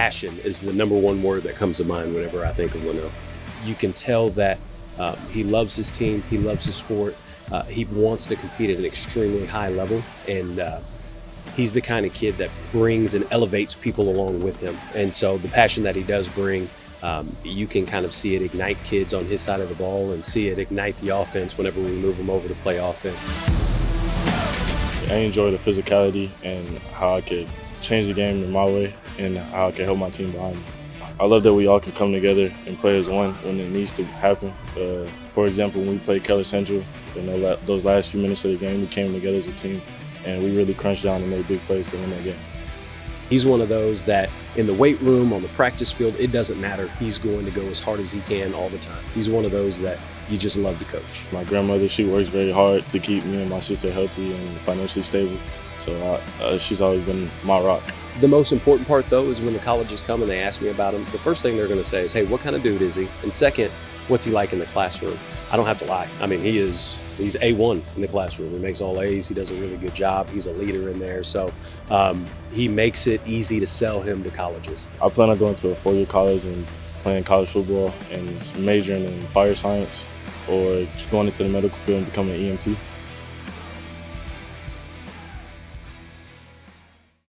passion is the number one word that comes to mind whenever I think of Winnow. You can tell that um, he loves his team, he loves the sport, uh, he wants to compete at an extremely high level, and uh, he's the kind of kid that brings and elevates people along with him. And so the passion that he does bring, um, you can kind of see it ignite kids on his side of the ball and see it ignite the offense whenever we move him over to play offense. I enjoy the physicality and how I could change the game in my way and I can help my team behind me. I love that we all can come together and play as one when it needs to happen. Uh, for example, when we played Keller Central, you know, those last few minutes of the game, we came together as a team and we really crunched down and made big plays to win that game. He's one of those that in the weight room, on the practice field, it doesn't matter. He's going to go as hard as he can all the time. He's one of those that you just love to coach. My grandmother, she works very hard to keep me and my sister healthy and financially stable. So I, uh, she's always been my rock. The most important part, though, is when the colleges come and they ask me about him, the first thing they're going to say is, hey, what kind of dude is he? And second, what's he like in the classroom? I don't have to lie. I mean, he is he's A1 in the classroom. He makes all A's. He does a really good job. He's a leader in there. So um, he makes it easy to sell him to colleges. I plan on going to a four-year college and playing college football and majoring in fire science or going into the medical field and becoming an EMT.